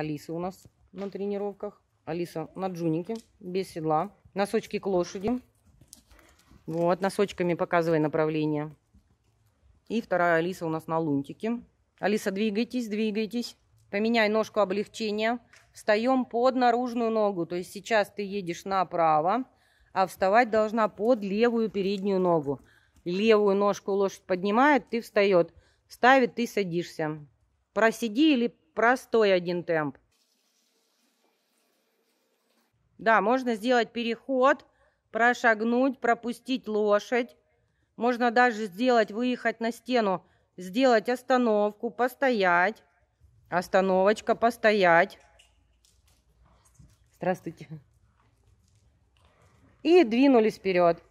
Алиса у нас на тренировках. Алиса на джунике, без седла. Носочки к лошади. Вот, носочками показывай направление. И вторая Алиса у нас на лунтике. Алиса, двигайтесь, двигайтесь. Поменяй ножку облегчения. Встаем под наружную ногу. То есть сейчас ты едешь направо, а вставать должна под левую переднюю ногу. Левую ножку лошадь поднимает, ты встает. Ставит, ты садишься. Просиди или простой один темп. Да, можно сделать переход, прошагнуть, пропустить лошадь. Можно даже сделать, выехать на стену, сделать остановку, постоять. Остановочка, постоять. Здравствуйте. И двинулись вперед.